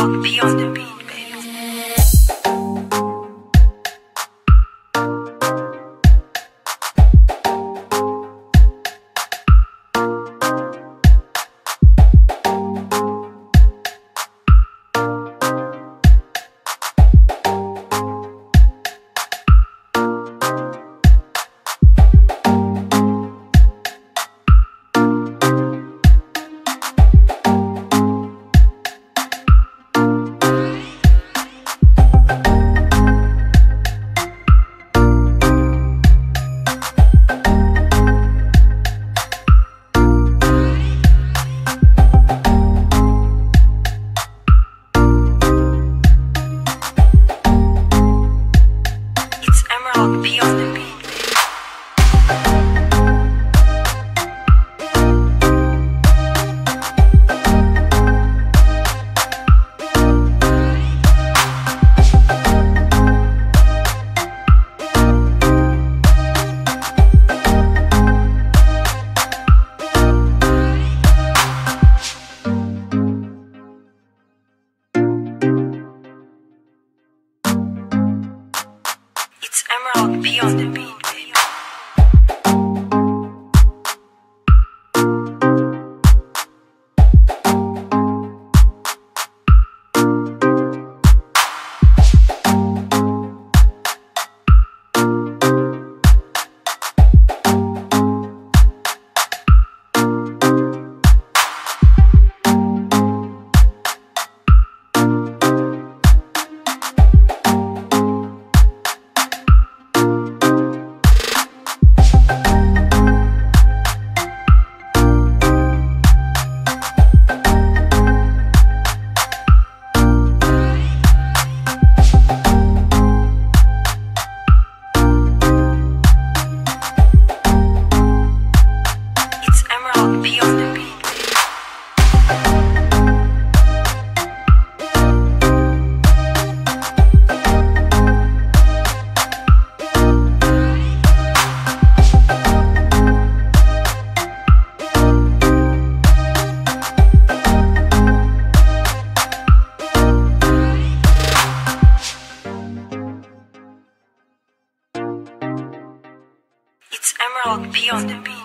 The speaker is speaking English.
On the beat, on the beat, On the beat,